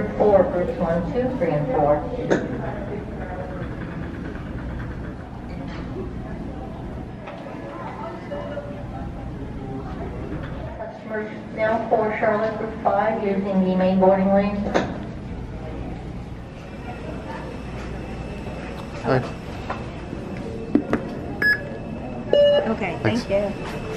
group four, groups one, two, three, and four. Customers now for Charlotte group five using the main boarding lane. Hi. Okay, Thanks. thank you.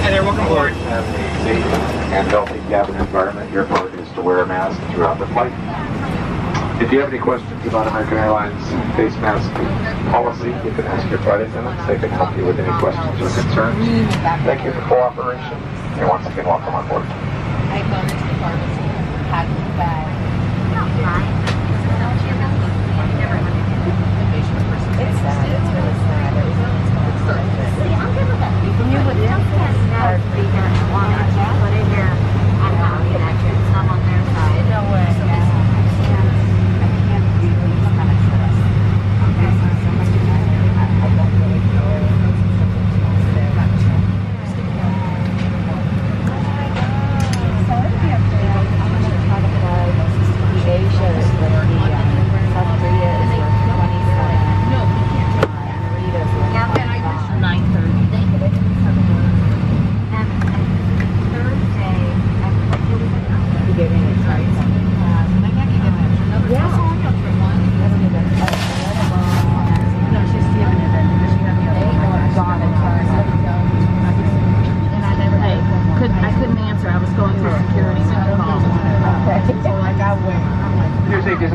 And they're welcome aboard. Have a safe and healthy cabin environment. Your part is to wear a mask throughout the flight. If you have any questions about American Airlines face mask policy, you can ask your flight attendants. They can help you with any questions or concerns. Thank you for cooperation. And once again, welcome on board. I phoned into the pharmacy, had the bag. It's sad, it's really sad. You would think that would be here in one, I just put it here, I'm not connected, some on their side. No way. So this, I can't, I can't do these kind of stuff. Okay, so somebody, I, I don't really know. So it'd be okay, I'm gonna try to fly Asia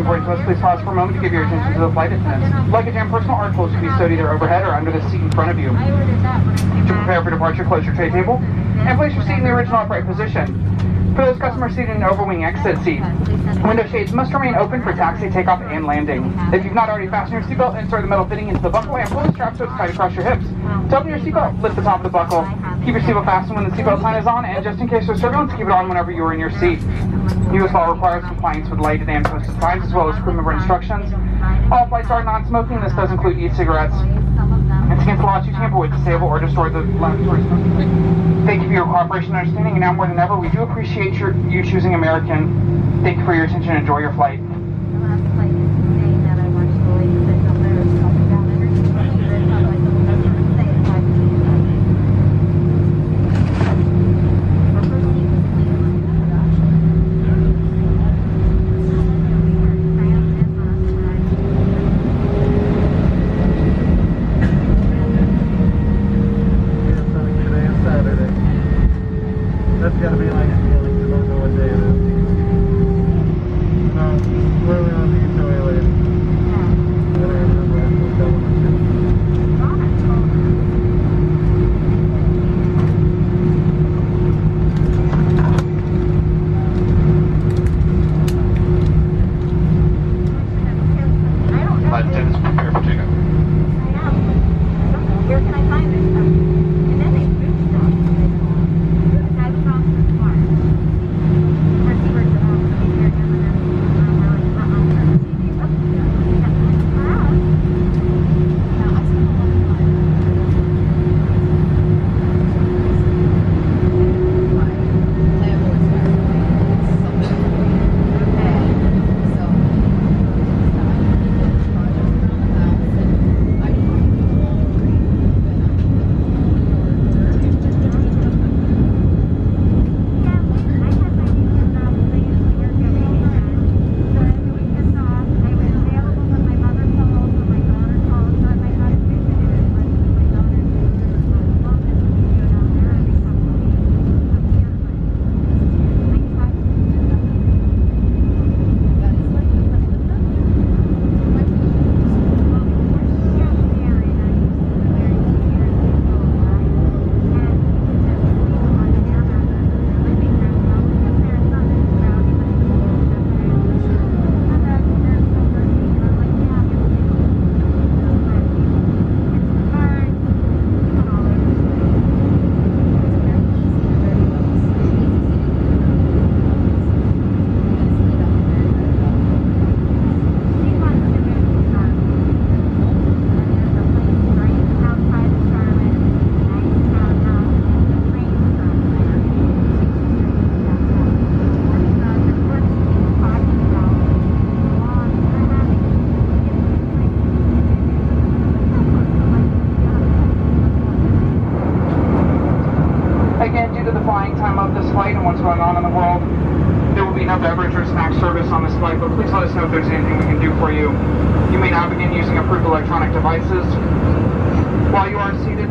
for a moment to give your attention to the flight attendants. Luggage and personal articles can be stowed either overhead or under the seat in front of you. To prepare for departure, close your tray table and place your seat in the original upright position. For those customers seated in an overwing exit seat, window shades must remain open for taxi, takeoff, and landing. If you've not already fastened your seatbelt, insert the metal fitting into the buckle and pull the strap so it's tight across your hips. To open your seatbelt, lift the top of the buckle. Keep your seatbelt fastened when the seatbelt sign is on, and just in case there's turbulence, keep it on whenever you are in your seat. U.S. law requires compliance with lighted and posted signs as well as crew member instructions. All flights are non-smoking. This does include e-cigarettes. It's against the law to tamper with, disable, or destroy the laboratory. Thank you for your cooperation and understanding, and now more than ever, we do appreciate your, you choosing American. Thank you for your attention enjoy your flight. You. You may now begin using approved electronic devices. While you are seated,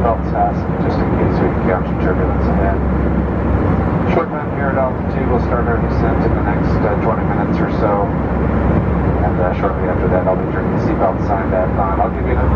seatbelt test just in case we encounter turbulence ahead. Shortman here at altitude will start our descent in the next uh, 20 minutes or so. And uh, shortly after that, I'll be turning the seatbelt sign back on. I'll give you the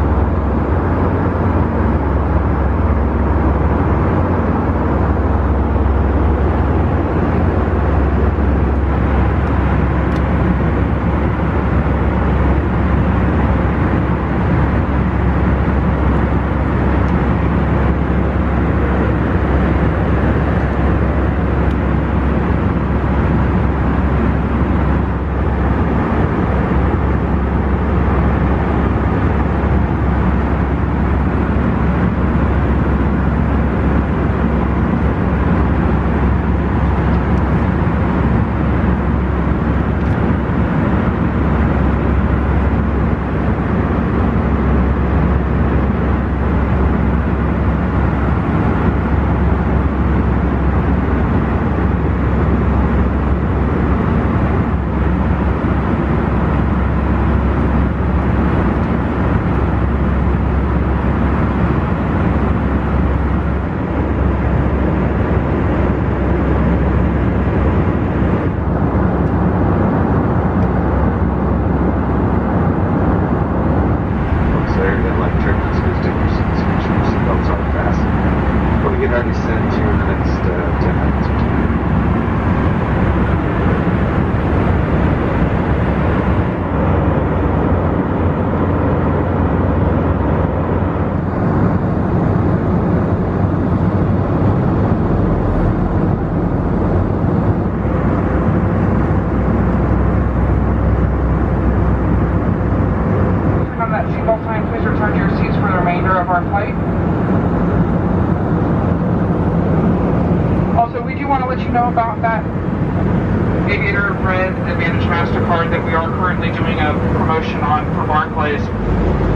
that we are currently doing a promotion on for Barclays.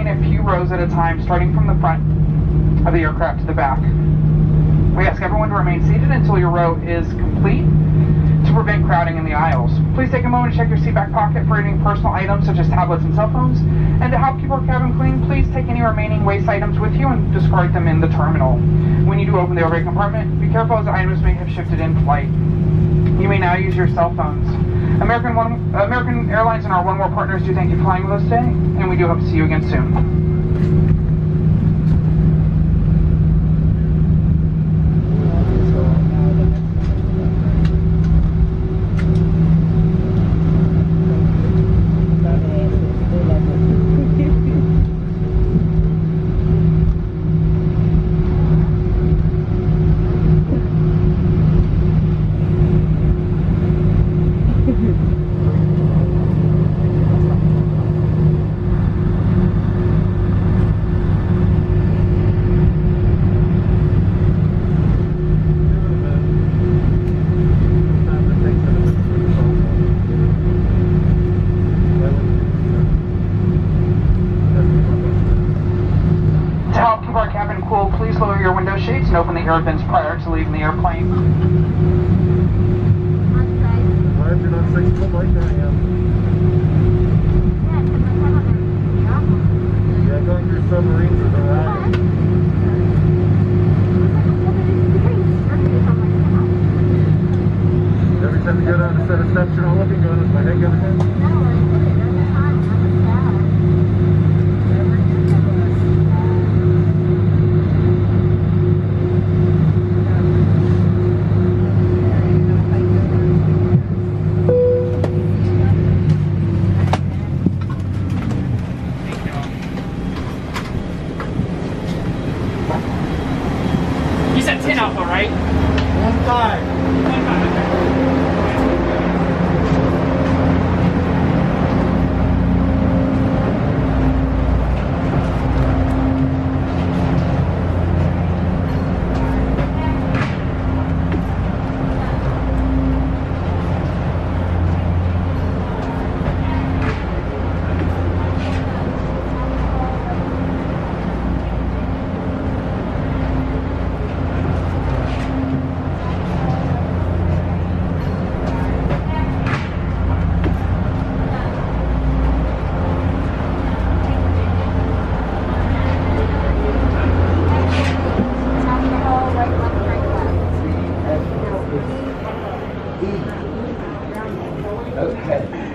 Deplane a few rows at a time, starting from the front of the aircraft to the back. We ask everyone to remain seated until your row is complete to prevent crowding in the aisles. Please take a moment to check your seat back pocket for any personal items such as tablets and cell phones. And to help keep our cabin clean, please take any remaining waste items with you and discard them in the terminal. When you do open the overhead compartment, be careful as items may have shifted in flight. You may now use your cell phones. American, One, uh, American Airlines and our oneworld partners do thank you for flying with us today, and we do hope to see you again soon. To help keep our cabin cool, please lower your window shades and open the air vents prior to leaving the airplane. On site. Why if you're not six foot like I am? Yeah, because I have a job. Yeah, Okay.